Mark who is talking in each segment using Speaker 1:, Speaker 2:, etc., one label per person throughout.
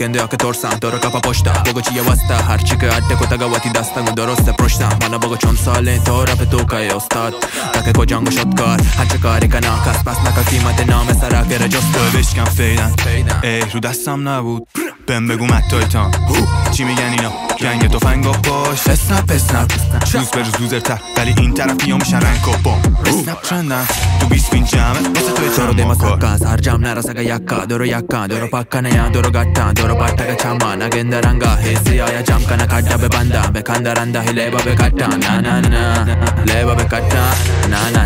Speaker 1: Kende که ترسم کپا پشتم بگو چیه وسته هرچی که عده کتا گواتی دستم درسته پرشتم منو بگو چون ساله تو رپ تو که استاد که کجانگو شد کار هرچه کاری که ناکس پس نکا قیمت نام سرک گره جست
Speaker 2: بشکم فیدن ای رو دستم نبود بم بگو متای تا چی میگن اینا؟ گنگ تو فنگ و پاش اسنپ اسنپ. روز به روز تا ولی این طرف میام شرن کو بم. اسنپ چندا تو بیس پین جام بس
Speaker 1: تو چرا دم کو کاز هر جام نرا سگا یا کا دورو یا کا دورو پاک نه یا دور گتا دورو پاک تا چما. نا گندرنگا هی آیا جام کنه کاٹا به بندا به کندرندا هی به بابے نا نا نا. لے به کاٹا نا
Speaker 2: نا.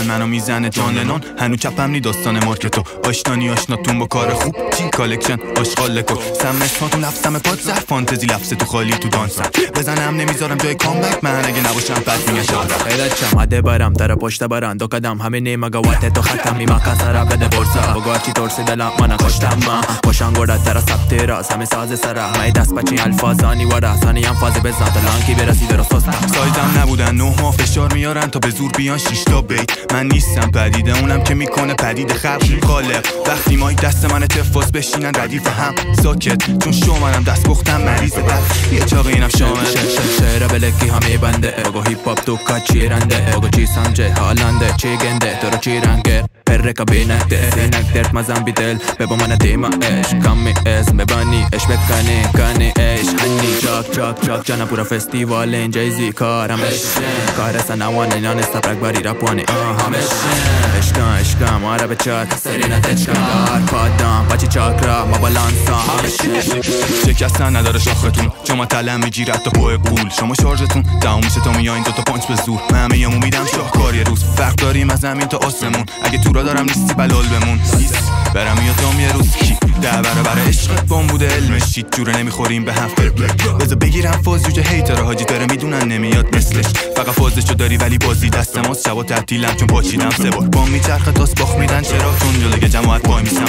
Speaker 2: فن منو می‌زنه جان لنون هنو چپم نی داستان مارکتو آشنانی آشناتون با کار خوب. چی کالکشن آشغال لکو سم اسماتون لفظم پاد زر فانتزی لفظ تو خالی تو دانسم بزنم نمی‌ذارم جای کامبک. من اگه نباشم پس میگه شادم
Speaker 1: برم در پشت برم. دو قدم همه نیمه گوات تو ختم. می مکان سر بده برسا. بگو چی ترسی دلم من کشتم. ما خوشان گوڑا تر سبت راس همه ساز سر مای دست بچی الفاظانی. ورا سانی هم فاز بزن. تا لانکی برسی درست
Speaker 2: سایزم نبودن. نه ماه فشار میارن تا به زور بیان شش تا بیت. من نیستم پدیده اونم که می‌کنه پدید خلق خالق وقتی مای دست من تفاس بشینن ردیف هم ساکت. چون شو منم دست بختم مریض بد یه چاقی اینم شامل.
Speaker 1: شعر بلکی همه بنده. بگو هیپ هاپ تو کچی رنده؟ بگو چی سمجه حالنده چی گنده؟ تو رو چی رنگه؟ perre kabinette Sinek dert mazan bitel Bebo mana dima esh Kammi es mebani esh bekkani kani esh Hanni çak çak Cana pura festival in Jay-Z kar hamesh Kar sana wane nane saprak bari rapwani ah hamesh Eşkan eşkan mara be çat Serina teçkan dar padam Bachi chakra ma balansa hamesh
Speaker 2: شکستن نداره شاختون شما تلم می‌گیره تا پای قول شما شارژتون تموم میشه تا میایین دوتا پانچ به زور من همه یامو میدم شاهکار یه روز فرق داریم از زمین تا آسمون اگه تورا دارم نیستی بلال بمون برم یادم یه روز کی ده برابر عشق بم بوده علمش. جوره نمی‌خوریم به هم. بذار بگیرم فاز جوجه هیتر حاجی داره می‌دونن نمیاد مثلش. فقط فازشو داری ولی بازی دست ما شبا تبدیلم چون پاچیدم سه بار. بام میچرخه تاس باخ میدن چرا چون جلوی جماعت پای میشم